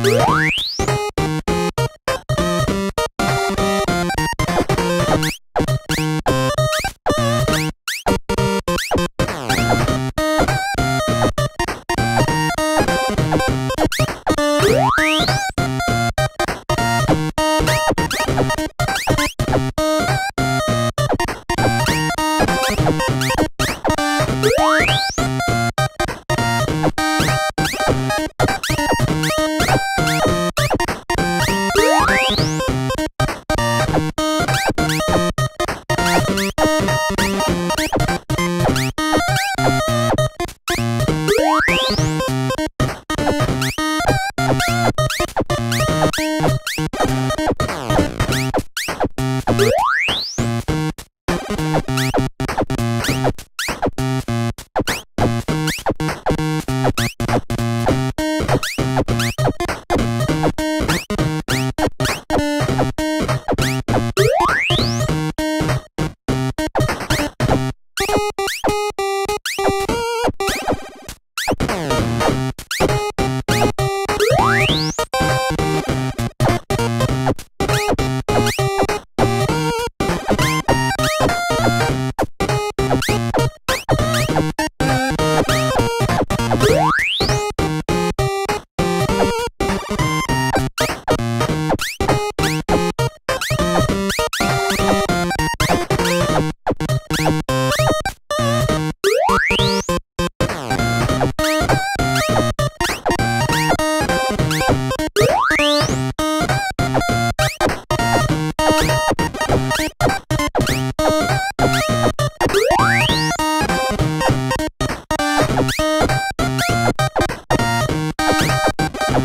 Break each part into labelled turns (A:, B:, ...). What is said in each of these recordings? A: Música you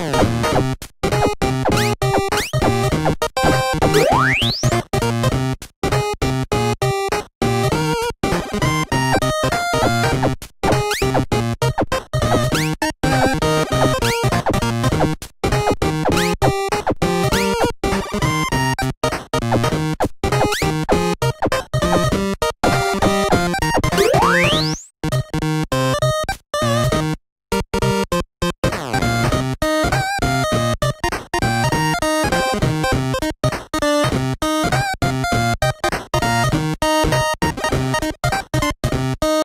A: Yeah.